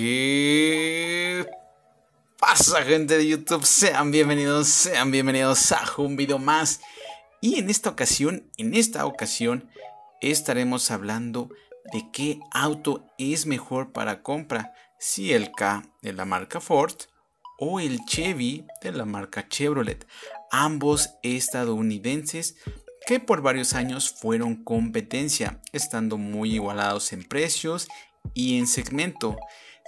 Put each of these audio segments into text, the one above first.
¿Qué pasa gente de YouTube? Sean bienvenidos, sean bienvenidos a un video más. Y en esta ocasión, en esta ocasión, estaremos hablando de qué auto es mejor para compra. Si el K de la marca Ford o el Chevy de la marca Chevrolet. Ambos estadounidenses que por varios años fueron competencia, estando muy igualados en precios y en segmento.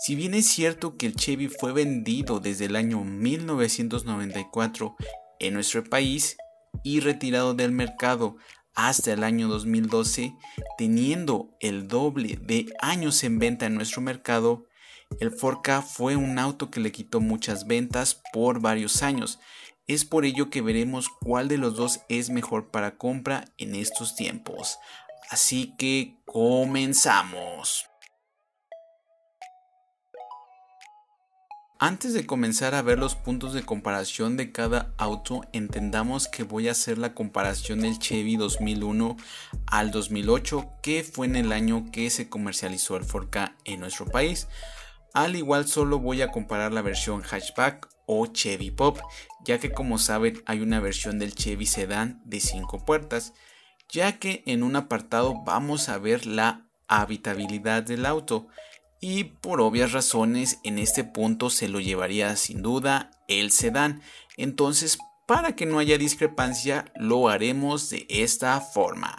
Si bien es cierto que el Chevy fue vendido desde el año 1994 en nuestro país y retirado del mercado hasta el año 2012, teniendo el doble de años en venta en nuestro mercado, el Forca fue un auto que le quitó muchas ventas por varios años. Es por ello que veremos cuál de los dos es mejor para compra en estos tiempos. Así que comenzamos. Antes de comenzar a ver los puntos de comparación de cada auto, entendamos que voy a hacer la comparación del Chevy 2001 al 2008, que fue en el año que se comercializó el Ford Ka en nuestro país. Al igual solo voy a comparar la versión hatchback o Chevy Pop, ya que como saben hay una versión del Chevy Sedan de 5 puertas, ya que en un apartado vamos a ver la habitabilidad del auto y por obvias razones en este punto se lo llevaría sin duda el sedán. Entonces, para que no haya discrepancia, lo haremos de esta forma.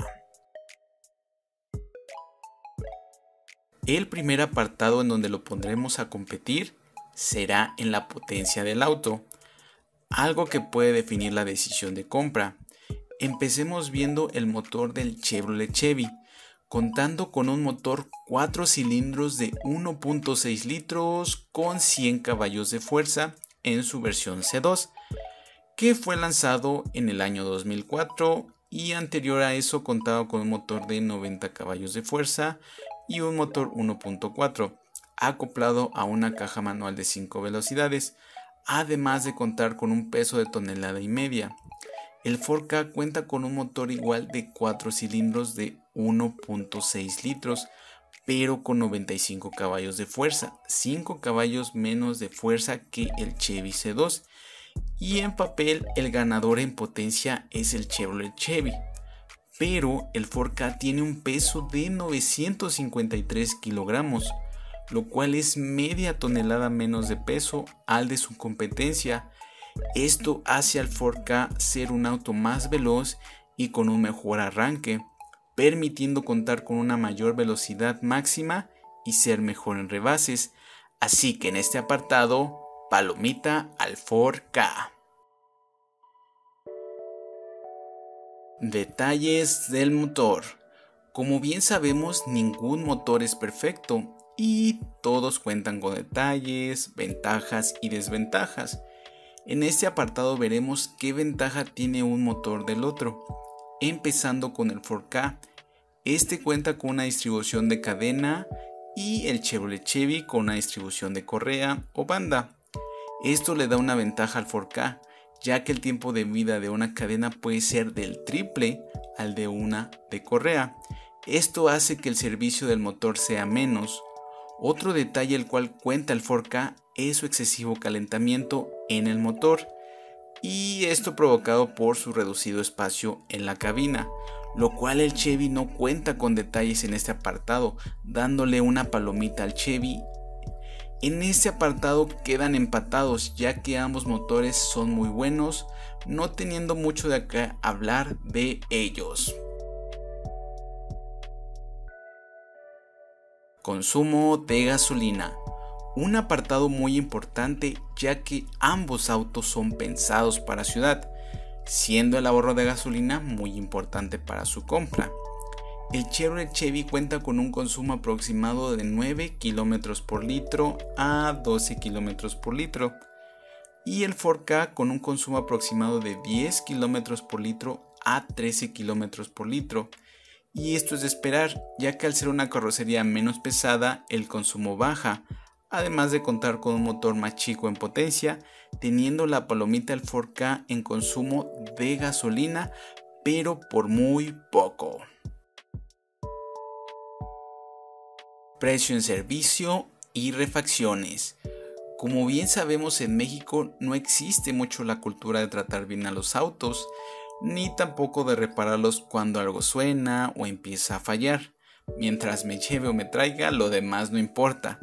El primer apartado en donde lo pondremos a competir será en la potencia del auto, algo que puede definir la decisión de compra. Empecemos viendo el motor del Chevrolet Chevy contando con un motor 4 cilindros de 1.6 litros con 100 caballos de fuerza en su versión C2, que fue lanzado en el año 2004 y anterior a eso contaba con un motor de 90 caballos de fuerza y un motor 1.4 acoplado a una caja manual de 5 velocidades, además de contar con un peso de tonelada y media. El Ford Ka cuenta con un motor igual de 4 cilindros de 1.6 litros, pero con 95 caballos de fuerza, 5 caballos menos de fuerza que el Chevy C2. Y en papel el ganador en potencia es el Chevrolet Chevy. Pero el Ford Ka tiene un peso de 953 kilogramos, lo cual es media tonelada menos de peso al de su competencia esto hace al Ford Ka ser un auto más veloz y con un mejor arranque, permitiendo contar con una mayor velocidad máxima y ser mejor en rebases. Así que en este apartado, palomita al Ford Ka. Detalles del motor. Como bien sabemos, ningún motor es perfecto y todos cuentan con detalles, ventajas y desventajas. En este apartado veremos qué ventaja tiene un motor del otro, empezando con el 4K. Este cuenta con una distribución de cadena y el Chevrolet Chevy con una distribución de correa o banda. Esto le da una ventaja al 4K, ya que el tiempo de vida de una cadena puede ser del triple al de una de correa. Esto hace que el servicio del motor sea menos. Otro detalle el cual cuenta el 4K es su excesivo calentamiento en el motor y esto provocado por su reducido espacio en la cabina, lo cual el Chevy no cuenta con detalles en este apartado, dándole una palomita al Chevy. En este apartado quedan empatados ya que ambos motores son muy buenos, no teniendo mucho de qué hablar de ellos. Consumo de gasolina un apartado muy importante ya que ambos autos son pensados para ciudad, siendo el ahorro de gasolina muy importante para su compra. El Chevrolet Chevy cuenta con un consumo aproximado de 9 km por litro a 12 km por litro y el Ford Ka con un consumo aproximado de 10 km por litro a 13 km por litro. Y esto es de esperar, ya que al ser una carrocería menos pesada, el consumo baja, además de contar con un motor más chico en potencia, teniendo la palomita el 4K en consumo de gasolina, pero por muy poco. Precio en servicio y refacciones. Como bien sabemos en México no existe mucho la cultura de tratar bien a los autos, ni tampoco de repararlos cuando algo suena o empieza a fallar. Mientras me lleve o me traiga, lo demás no importa.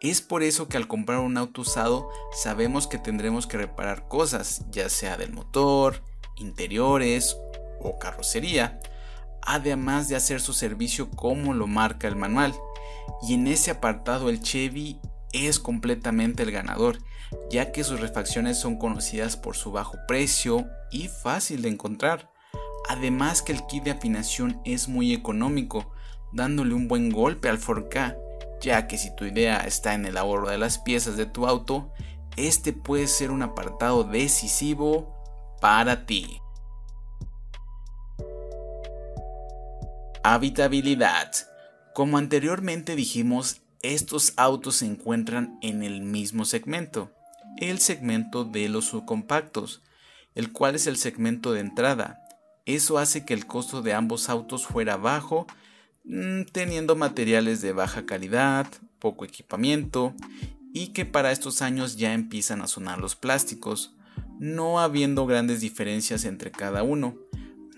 Es por eso que al comprar un auto usado sabemos que tendremos que reparar cosas, ya sea del motor, interiores o carrocería, además de hacer su servicio como lo marca el manual. Y en ese apartado el Chevy es completamente el ganador, ya que sus refacciones son conocidas por su bajo precio y fácil de encontrar. Además que el kit de afinación es muy económico, dándole un buen golpe al 4K, ya que si tu idea está en el ahorro de las piezas de tu auto, este puede ser un apartado decisivo para ti. Habitabilidad. Como anteriormente dijimos, estos autos se encuentran en el mismo segmento, el segmento de los subcompactos, el cual es el segmento de entrada. Eso hace que el costo de ambos autos fuera bajo, teniendo materiales de baja calidad, poco equipamiento y que para estos años ya empiezan a sonar los plásticos, no habiendo grandes diferencias entre cada uno.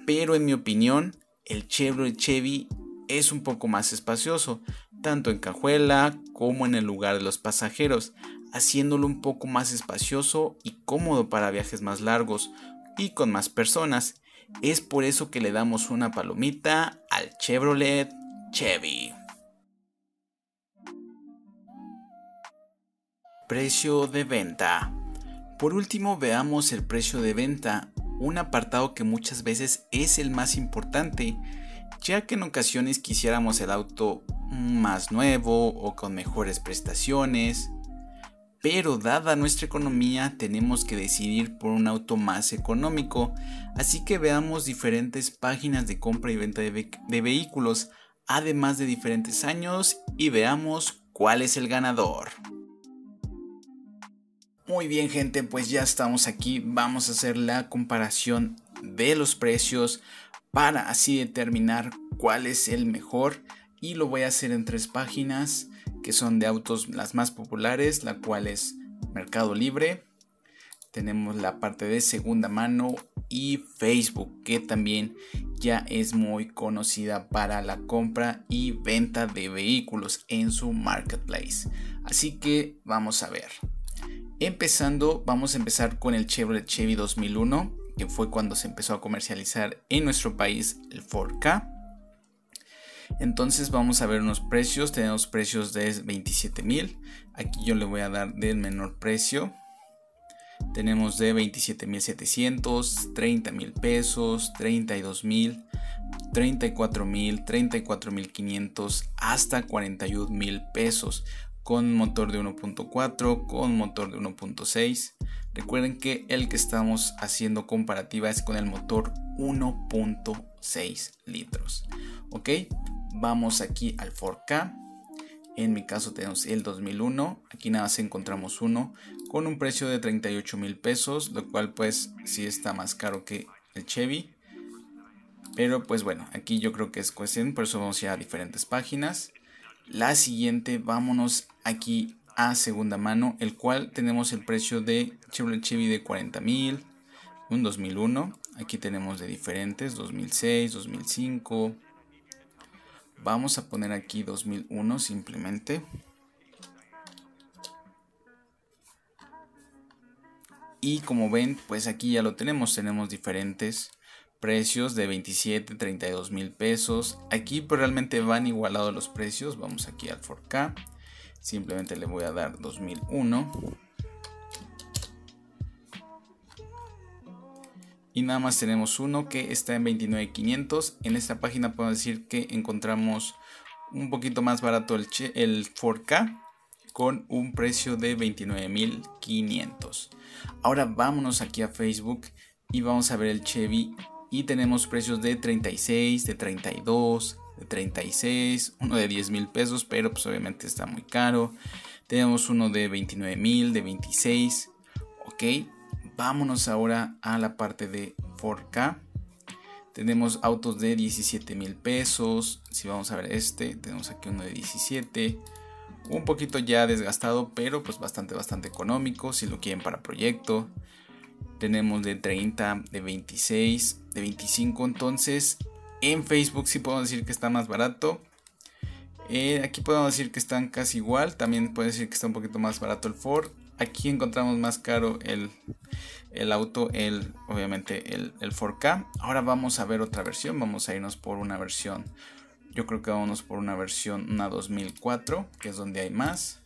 Pero en mi opinión, el Chevrolet Chevy es un poco más espacioso, tanto en cajuela como en el lugar de los pasajeros, haciéndolo un poco más espacioso y cómodo para viajes más largos y con más personas. Es por eso que le damos una palomita al Chevrolet Chevy. Precio de venta. Por último veamos el precio de venta, un apartado que muchas veces es el más importante, ya que en ocasiones quisiéramos el auto más nuevo o con mejores prestaciones. Pero dada nuestra economía tenemos que decidir por un auto más económico, así que veamos diferentes páginas de compra y venta de, vehículos, además de diferentes años, y veamos cuál es el ganador. Muy bien gente, pues ya estamos aquí, vamos a hacer la comparación de los precios para así determinar cuál es el mejor y lo voy a hacer en tres páginas que son de autos las más populares, la cual es Mercado Libre. Tenemos la parte de segunda mano y Facebook, que también ya es muy conocida para la compra y venta de vehículos en su marketplace. Así que vamos a ver. Empezando, vamos a empezar con el Chevrolet Chevy 2001, que fue cuando se empezó a comercializar en nuestro país el 4K. Entonces vamos a ver unos precios. Tenemos precios de 27 mil. Aquí yo le voy a dar del menor precio. Tenemos de 27.700, 30 mil pesos, 32 mil, 34 mil, 34 mil 500 hasta 41 mil pesos con motor de 1.4, con motor de 1.6. Recuerden que el que estamos haciendo comparativa es con el motor 1.6 litros. Ok, vamos aquí al 4K. En mi caso tenemos el 2001. Aquí nada más encontramos uno con un precio de 38 mil pesos, lo cual pues sí está más caro que el Chevy. Pero pues bueno, aquí yo creo que es cuestión, por eso vamos a a diferentes páginas. La siguiente, vámonos aquí a segunda mano, el cual tenemos el precio de Chevrolet Chevy de 40 mil, un 2001. Aquí tenemos de diferentes, 2006, 2005, Vamos a poner aquí 2001 simplemente. Y como ven, pues aquí ya lo tenemos. Tenemos diferentes precios de 27, 32 mil pesos. Aquí pues realmente van igualados los precios. Vamos aquí al 4K. Simplemente le voy a dar 2001. Y nada más tenemos uno que está en 29.500 en esta página podemos decir que encontramos un poquito más barato el, el 4K con un precio de 29.500 ahora vámonos aquí a Facebook y vamos a ver el Chevy. Y tenemos precios de 36 de 32 de 36 uno de 10 mil pesos pero pues obviamente está muy caro. Tenemos uno de 29 mil de 26 ok Vámonos ahora a la parte de 4K. Tenemos autos de 17 mil pesos. Si vamos a ver este, tenemos aquí uno de 17, un poquito ya desgastado, pero pues bastante, bastante económico si lo quieren para proyecto. Tenemos de 30, de 26, de 25. Entonces, en Facebook sí podemos decir que está más barato. Eh, aquí podemos decir que están casi igual. También puede decir que está un poquito más barato el Ford. Aquí encontramos más caro el, auto, el, obviamente el, el 4K. Ahora vamos a ver otra versión. Vamos a irnos por una versión yo creo que vamos por una versión, una 2004, que es donde hay más.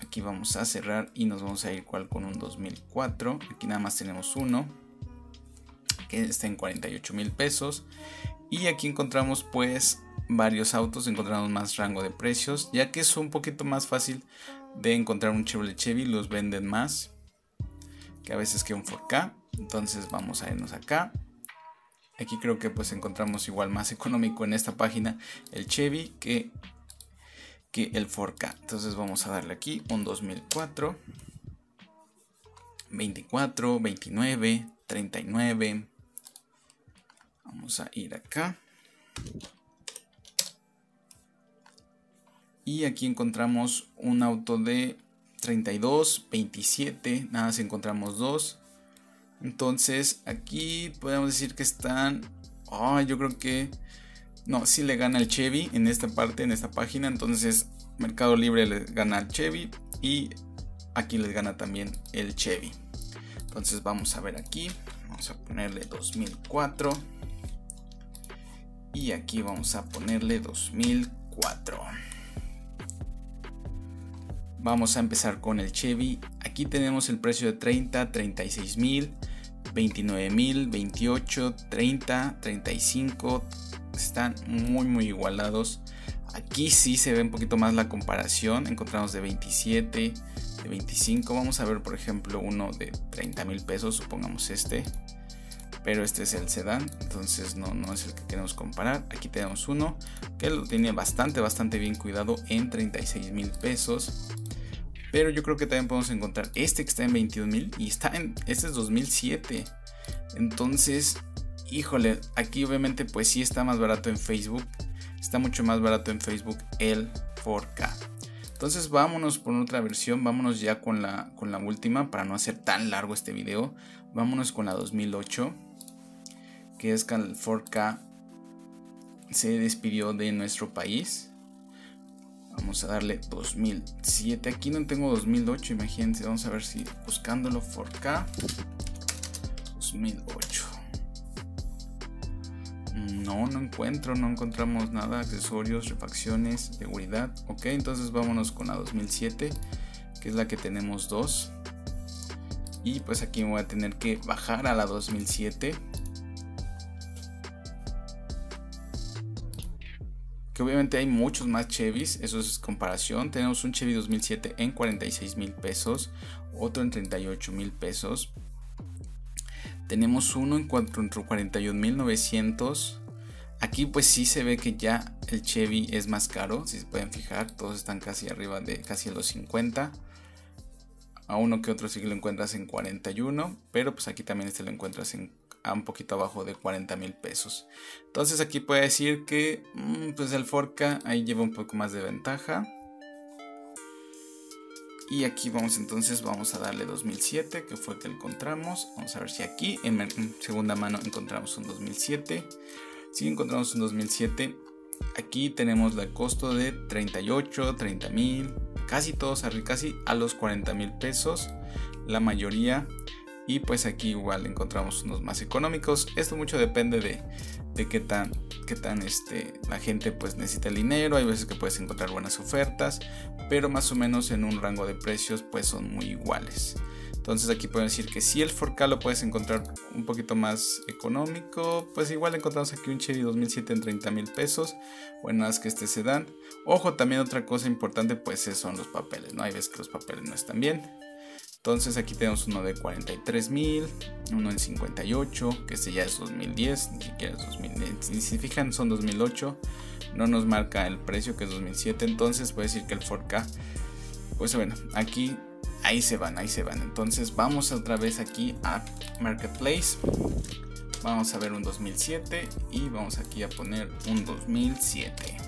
Aquí vamos a cerrar y nos vamos a ir cual con un 2004. Aquí nada más tenemos uno, que está en 48 mil pesos. Y aquí encontramos pues varios autos, encontramos más rango de precios, ya que es un poquito más fácil de encontrar un Chevrolet Chevy, los venden más que a veces que un 4K. Entonces vamos a irnos acá Aquí creo que pues encontramos igual más económico en esta página el Chevy que, que el 4K. Entonces vamos a darle aquí un 2004, 24, 29, 39. Vamos a ir acá. Y aquí encontramos un auto de 32, 27. Nada, si encontramos dos. Entonces aquí podemos decir que están... Oh, yo creo que... No, sí le gana el Chevy en esta parte, en esta página. Entonces Mercado Libre le gana al Chevy y aquí les gana también el Chevy. Entonces vamos a ver aquí. Vamos a ponerle 2004. Y aquí vamos a ponerle 2004. Vamos a empezar con el Chevy. Aquí tenemos el precio de 30, 36 mil. 29 mil, 28, 30, 35. Están muy muy igualados. Aquí sí se ve un poquito más la comparación. Encontramos de 27, de 25. Vamos a ver por ejemplo uno de 30 mil pesos. Supongamos este. Pero este es el sedán. Entonces no, no es el que queremos comparar. Aquí tenemos uno que lo tiene bastante bastante bien cuidado en 36 mil pesos. Pero yo creo que también podemos encontrar este que está en 21 mil y está en. Este es 2007. Entonces, híjole, aquí obviamente pues sí está más barato en Facebook. Está mucho más barato en Facebook el 4K. Entonces vámonos por otra versión, vámonos ya con la, con la última para no hacer tan largo este video. Vámonos con la 2008, que es que el 4K se despidió de nuestro país. Vamos a darle 2007. Aquí no tengo 2008, imagínense. Vamos a ver si buscándolo 4K. 2008. No, no encuentro, no encontramos nada. Accesorios, refacciones, seguridad. Ok, entonces vámonos con la 2007, que es la que tenemos dos. Y pues aquí voy a tener que bajar a la 2007 que obviamente hay muchos más Chevys, eso es comparación. Tenemos un Chevy 2007 en 46 mil pesos, otro en 38 mil pesos. Tenemos uno en 41 mil 900. Aquí pues sí se ve que ya el Chevy es más caro, si se pueden fijar, todos están casi arriba de casi los 50. A uno que otro sí que lo encuentras en 41, pero pues aquí también este lo encuentras en a un poquito abajo de 40 mil pesos. Entonces aquí puede decir que mm, pues el Forca ahí lleva un poco más de ventaja. Y aquí vamos entonces, vamos a darle 2007, que fue el que encontramos. Vamos a ver si aquí en segunda mano encontramos un 2007. Si encontramos un 2007, aquí tenemos el costo de 38, 30 mil, casi todos, casi a los 40 mil pesos. La mayoría y pues aquí igual encontramos unos más económicos esto mucho depende de, de qué tan qué tan este la gente pues necesita el dinero hay veces que puedes encontrar buenas ofertas pero más o menos en un rango de precios pues son muy iguales entonces aquí pueden decir que si el 4K lo puedes encontrar un poquito más económico, pues igual encontramos aquí un Cherry 2007 en 30 mil pesos. Bueno, es que este se dan. Ojo, también otra cosa importante pues son los papeles, ¿no? Hay veces que los papeles no están bien. Entonces aquí tenemos uno de 43 mil, uno en 58, que este ya es 2010, ni siquiera es 2010. Si se fijan son 2008, no nos marca el precio que es 2007, entonces puede decir que el 4K, pues bueno, aquí, ahí se van, ahí se van. Entonces vamos otra vez aquí a Marketplace, vamos a ver un 2007 y vamos aquí a poner un 2007.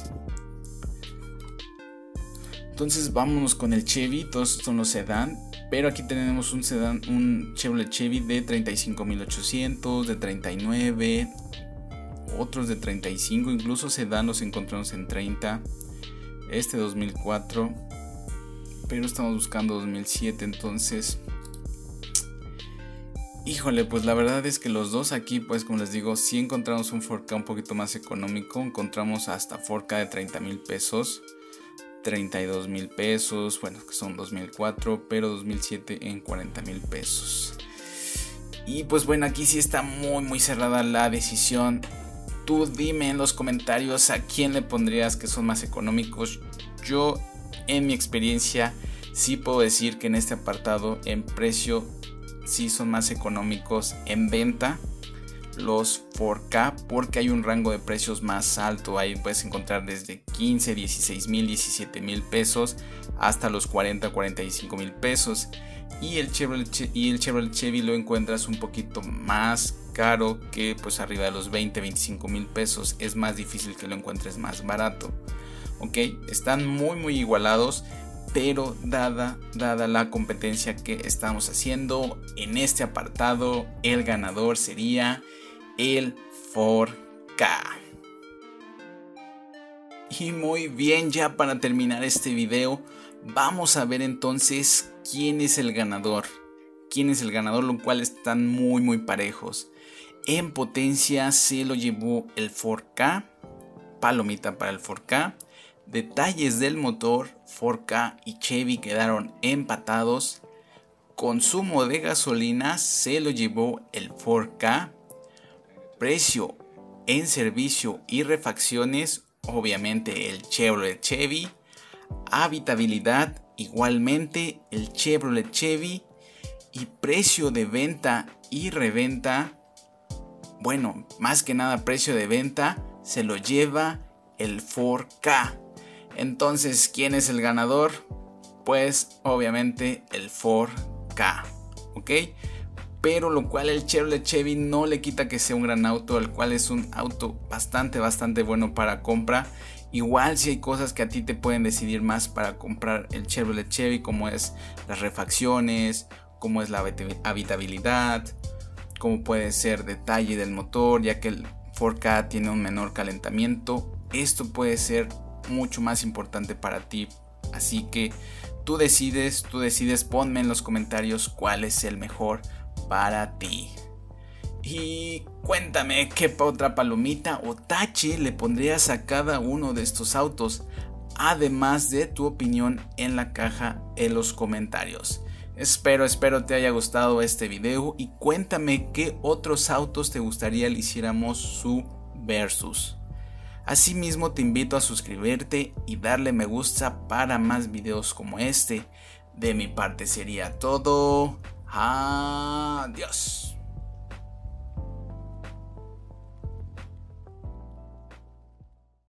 Entonces vámonos con el Chevy, todos son los sedán, pero aquí tenemos un sedán, un Chevrolet Chevy de 35.800, de 39, otros de 35, incluso sedán los encontramos en 30, este 2004, pero estamos buscando 2007, entonces Híjole, pues la verdad es que los dos aquí, pues como les digo, si encontramos un 4K un poquito más económico. Encontramos hasta 4K de 30 mil pesos, 32 mil pesos, bueno, que son 2004, pero 2007 en 40 mil pesos. Y pues bueno, aquí sí está muy, muy cerrada la decisión. Tú dime en los comentarios a quién le pondrías que son más económicos. Yo, en mi experiencia, sí puedo decir que en este apartado, en precio sí son más económicos en venta los 4K porque hay un rango de precios más alto. Ahí puedes encontrar desde 15, 16 mil, 17 mil pesos hasta los 40, 45 mil pesos. Y el, Chevrolet, y el Chevrolet Chevy lo encuentras un poquito más caro que pues arriba de los 20, 25 mil pesos. Es más difícil que lo encuentres más barato. Ok, están muy muy igualados pero dada, dada la competencia que estamos haciendo en este apartado, el ganador sería el 4K. Y muy bien, ya para terminar este video, vamos a ver entonces quién es el ganador. Quién es el ganador, lo cual están muy muy parejos. En potencia se lo llevó el 4K, palomita para el 4K. Detalles del motor, 4K y Chevy quedaron empatados. Consumo de gasolina se lo llevó el 4K. Precio en servicio y refacciones, obviamente el Chevrolet Chevy. Habitabilidad, igualmente el Chevrolet Chevy. Y precio de venta y reventa, bueno, más que nada precio de venta, se lo lleva el 4K. Entonces, ¿quién es el ganador? Pues obviamente el 4K, ¿ok? Pero lo cual el Chevrolet Chevy no le quita que sea un gran auto, el cual es un auto bastante, bastante bueno para compra. Igual si hay cosas que a ti te pueden decidir más para comprar el Chevrolet Chevy, como es las refacciones, como es la habitabilidad, como puede ser detalle del motor, ya que el 4K tiene un menor calentamiento. Esto puede ser mucho más importante para ti. Así que tú decides, tú decides, ponme en los comentarios cuál es el mejor para ti. Y cuéntame qué otra palomita o tache le pondrías a cada uno de estos autos, además de tu opinión en la caja en los comentarios. Espero, espero te haya gustado este video y cuéntame qué otros autos te gustaría le hiciéramos su versus. Asimismo te invito a suscribirte y darle me gusta para más videos como este. De mi parte sería todo. Adiós.